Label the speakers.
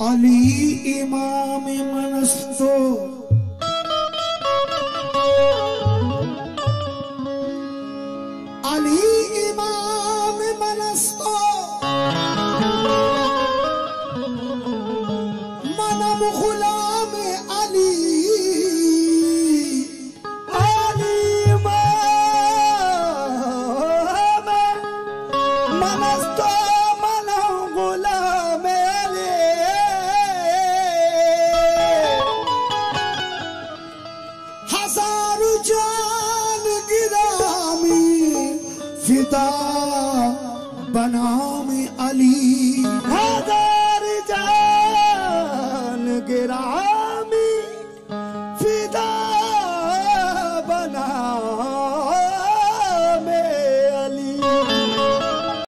Speaker 1: Ali imam manasto Ali imam manasto Manam ghulam Ali Ali imam manasto हजार जान गिरामी फिदा बनाम अली हजार जान गिरा